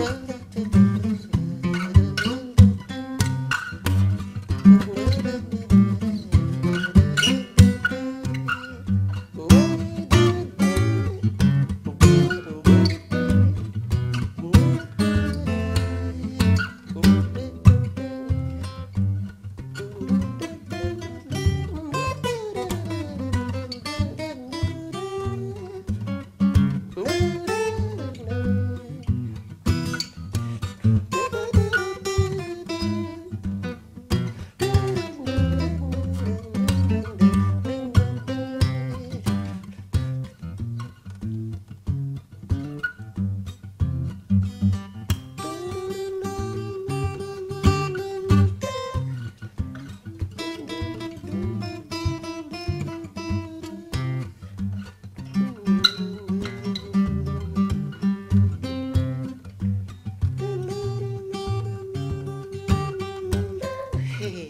thank Hey.